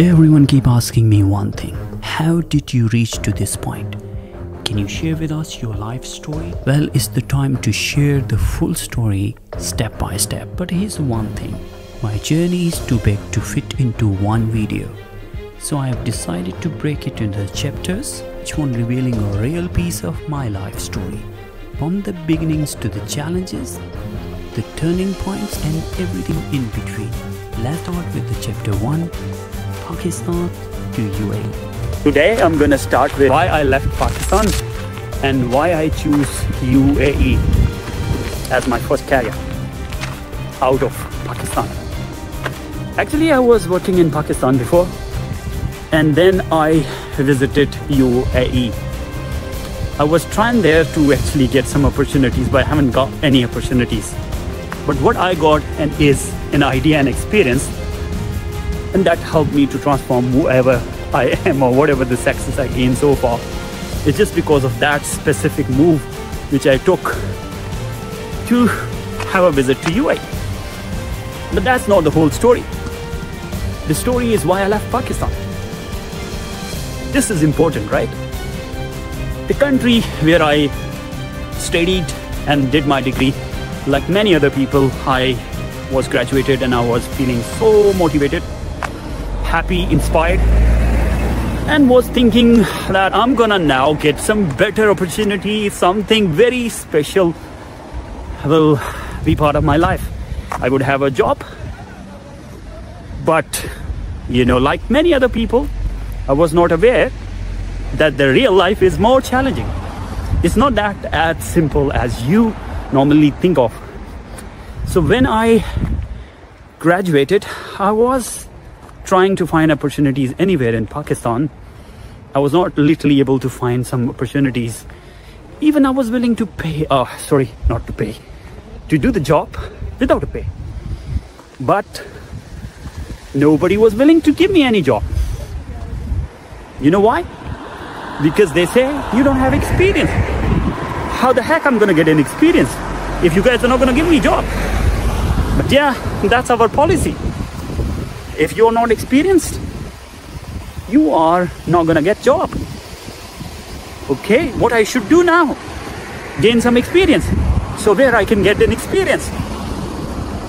Everyone keep asking me one thing. How did you reach to this point? Can you share with us your life story? Well, it's the time to share the full story step by step. But here's one thing. My journey is too big to fit into one video. So I have decided to break it into chapters, each one revealing a real piece of my life story. From the beginnings to the challenges, the turning points and everything in between. Let's start with the chapter 1 Pakistan to UAE. Today I'm gonna start with why I left Pakistan and why I choose UAE as my first career out of Pakistan. Actually, I was working in Pakistan before and then I visited UAE. I was trying there to actually get some opportunities, but I haven't got any opportunities. But what I got and is an idea and experience and that helped me to transform whoever I am or whatever the success I gained so far. It's just because of that specific move which I took to have a visit to UAE. But that's not the whole story. The story is why I left Pakistan. This is important, right? The country where I studied and did my degree, like many other people, I was graduated and I was feeling so motivated happy, inspired, and was thinking that I'm gonna now get some better opportunity, something very special will be part of my life. I would have a job, but you know, like many other people, I was not aware that the real life is more challenging. It's not that as simple as you normally think of. So when I graduated, I was trying to find opportunities anywhere in Pakistan. I was not literally able to find some opportunities. Even I was willing to pay, oh, sorry, not to pay, to do the job without a pay. But nobody was willing to give me any job. You know why? Because they say you don't have experience. How the heck I'm gonna get an experience if you guys are not gonna give me a job? But yeah, that's our policy. If you're not experienced, you are not gonna get job. Okay, what I should do now? Gain some experience. So where I can get an experience?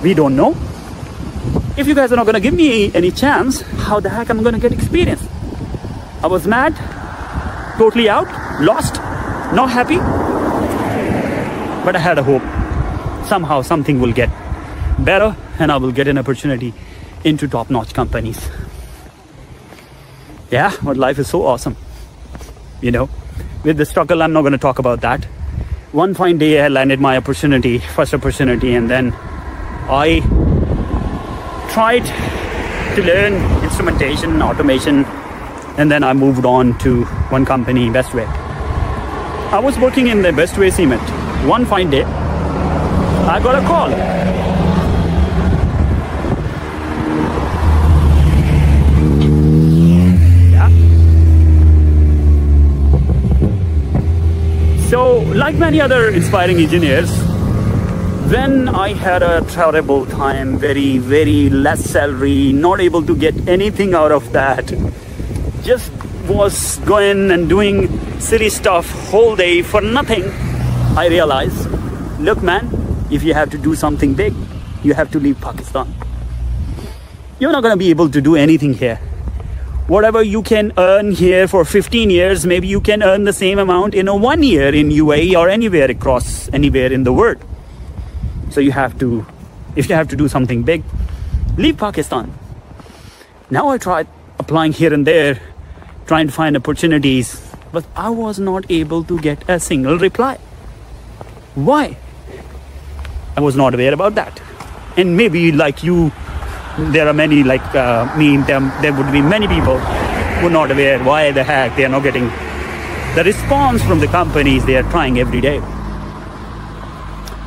We don't know. If you guys are not gonna give me any chance, how the heck i'm gonna get experience? I was mad, totally out, lost, not happy. But I had a hope. Somehow something will get better and I will get an opportunity into top-notch companies. Yeah, but life is so awesome. You know, with the struggle, I'm not going to talk about that. One fine day, I landed my opportunity, first opportunity, and then I tried to learn instrumentation, automation, and then I moved on to one company, Bestway. I was working in the Bestway Cement. One fine day, I got a call So, like many other inspiring engineers, when I had a terrible time, very, very less salary, not able to get anything out of that, just was going and doing silly stuff whole day for nothing, I realized, look man, if you have to do something big, you have to leave Pakistan. You're not going to be able to do anything here whatever you can earn here for 15 years, maybe you can earn the same amount in a one year in UAE or anywhere across anywhere in the world. So you have to, if you have to do something big, leave Pakistan. Now I tried applying here and there, trying to find opportunities, but I was not able to get a single reply. Why? I was not aware about that. And maybe like you there are many like uh, me there, there would be many people who are not aware why the heck they are not getting the response from the companies they are trying every day.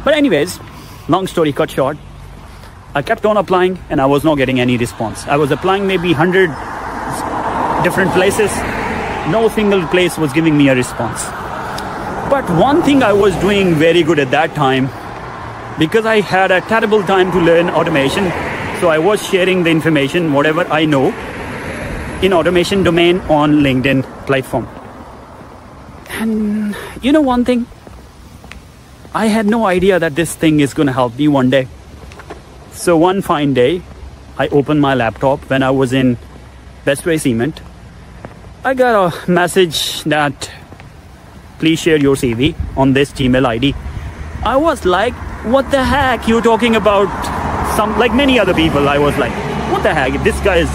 But anyways long story cut short. I kept on applying and i was not getting any response. I was applying maybe 100 different places. No single place was giving me a response. But one thing i was doing very good at that time because i had a terrible time to learn automation so I was sharing the information, whatever I know. in automation domain on LinkedIn platform. And you know one thing? I had no idea that this thing is going to help me one day. So one fine day, I opened my laptop when I was in Bestway Cement. I got a message that please share your CV on this Gmail ID. I was like, what the heck? You're talking about some, like many other people. I was like, what the heck? This guy is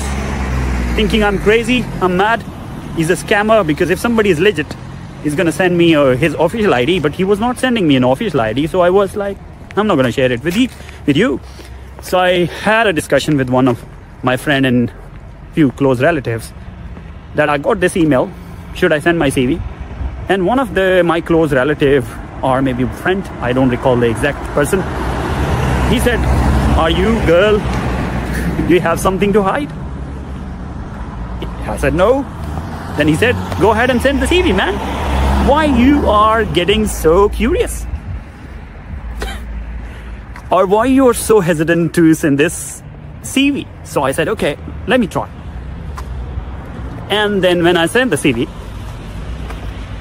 thinking I'm crazy, I'm mad. He's a scammer because if somebody is legit, he's gonna send me uh, his official ID, but he was not sending me an official ID. So I was like, I'm not gonna share it with you. With you. So I had a discussion with one of my friend and few close relatives that I got this email. Should I send my CV? And one of the my close relative or maybe friend, I don't recall the exact person, he said, "Are you girl? Do you have something to hide?" I said no. Then he said, "Go ahead and send the CV, man. Why you are getting so curious?" or why you're so hesitant to send this CV. So I said, okay, let me try. And then when I sent the CV,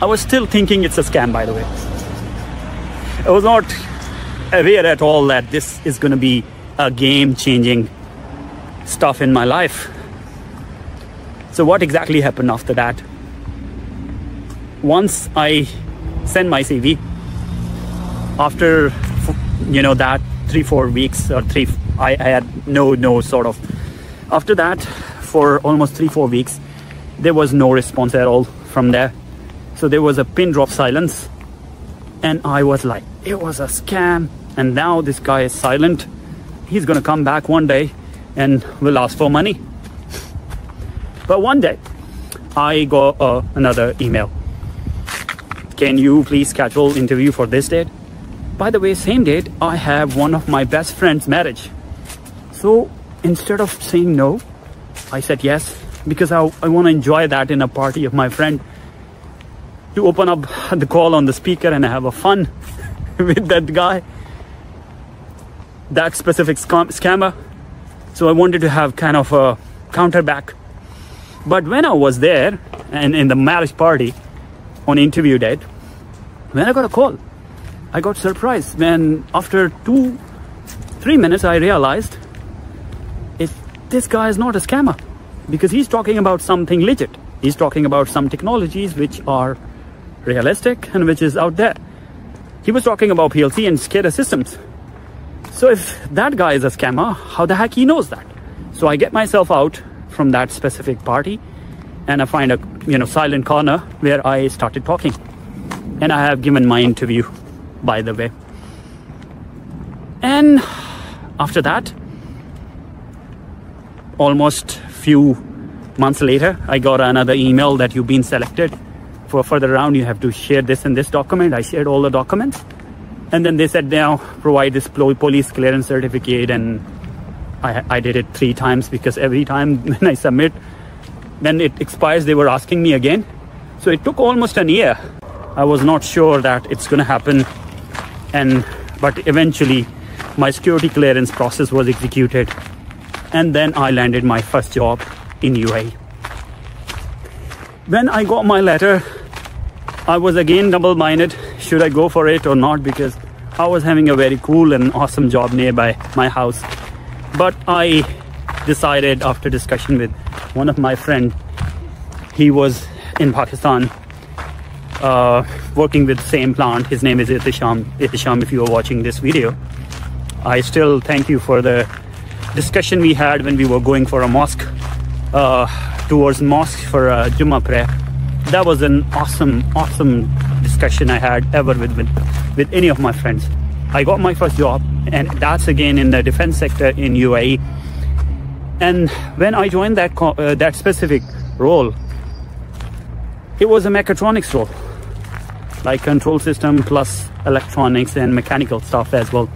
I was still thinking it's a scam, by the way. I was not aware at all that this is going to be a game changing stuff in my life. So, what exactly happened after that? Once I sent my CV, after you know that three four weeks or three I, I had no no sort of after that for almost three four weeks there was no response at all from there so there was a pin drop silence and i was like it was a scam and now this guy is silent he's gonna come back one day and will ask for money but one day i got uh, another email can you please schedule interview for this date by the way, same date, I have one of my best friend's marriage. So instead of saying no, I said yes because I, I want to enjoy that in a party of my friend. To open up the call on the speaker and have a fun with that guy, that specific scam scammer. So I wanted to have kind of a counter back. But when I was there and in the marriage party on interview date, when I got a call, I got surprised when after two, three minutes I realized it, this guy is not a scammer because he's talking about something legit. He's talking about some technologies which are realistic and which is out there. He was talking about PLC and SCADA systems. So if that guy is a scammer, how the heck he knows that? So I get myself out from that specific party and I find a you know silent corner where I started talking. And I have given my interview by the way. And after that, almost few months later, I got another email that you've been selected for further round. You have to share this and this document. I shared all the documents. And then they said, now provide this police clearance certificate. And I, I did it three times because every time when I submit, when it expires, they were asking me again. So it took almost a year. I was not sure that it's going to happen and but eventually my security clearance process was executed and then I landed my first job in UAE. When I got my letter, I was again double minded should I go for it or not because I was having a very cool and awesome job nearby my house. But I decided after discussion with one of my friend, he was in Pakistan uh, working with the same plant. His name is Itisham. Itisham, if you are watching this video, I still thank you for the discussion we had when we were going for a mosque, uh, towards mosque for a prayer. That was an awesome, awesome discussion I had ever with, with, with any of my friends. I got my first job, and that's again in the defense sector in UAE. And when I joined that uh, that specific role, it was a mechatronics role like control system plus electronics and mechanical stuff as well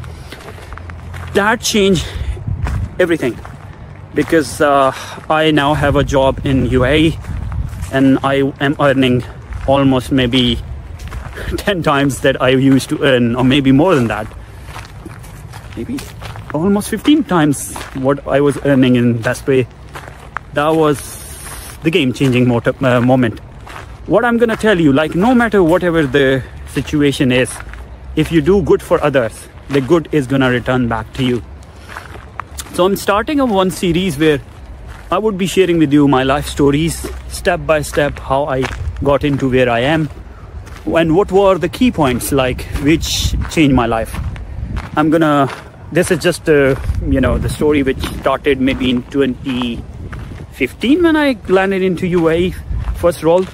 that changed everything because uh, I now have a job in UAE and I am earning almost maybe 10 times that I used to earn or maybe more than that maybe almost 15 times what I was earning in Bestway that was the game changing uh, moment. What I'm gonna tell you, like, no matter whatever the situation is, if you do good for others, the good is gonna return back to you. So I'm starting a one series where I would be sharing with you my life stories, step by step, how I got into where I am, and what were the key points like which changed my life. I'm gonna. This is just uh, you know the story which started maybe in 2015 when I landed into UAE first role.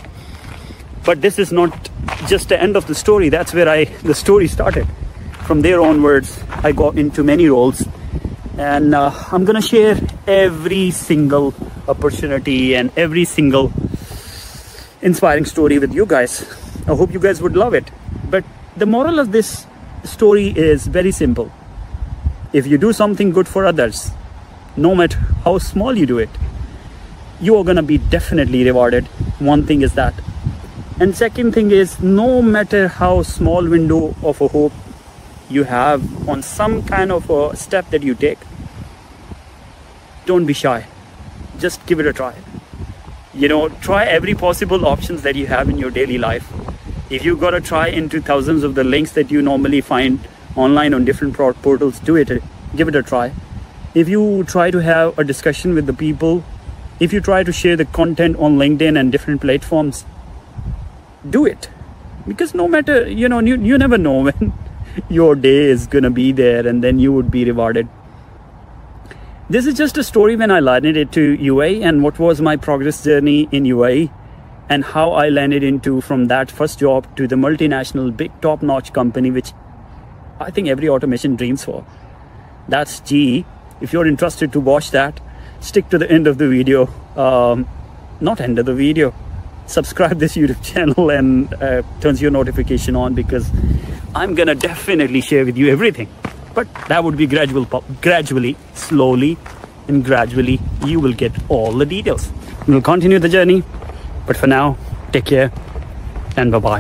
But this is not just the end of the story. That's where I the story started. From there onwards, I got into many roles and uh, I'm gonna share every single opportunity and every single inspiring story with you guys. I hope you guys would love it. But the moral of this story is very simple. If you do something good for others, no matter how small you do it, you are gonna be definitely rewarded. One thing is that. And second thing is no matter how small window of a hope you have on some kind of a step that you take, don't be shy just give it a try you know try every possible options that you have in your daily life if you got to try into thousands of the links that you normally find online on different portals do it give it a try. If you try to have a discussion with the people if you try to share the content on linkedin and different platforms do it. Because no matter you know you, you never know when your day is gonna be there and then you would be rewarded. This is just a story when I landed into UAE and what was my progress journey in UAE and how I landed into from that first job to the multinational big top notch company, which I think every automation dreams for. That's GE. If you're interested to watch that, stick to the end of the video. Um, not end of the video. Subscribe this YouTube channel and uh, turns your notification on because I'm gonna definitely share with you everything but that would be gradual gradually slowly and gradually you will get all the details we'll continue the journey but for now take care and bye bye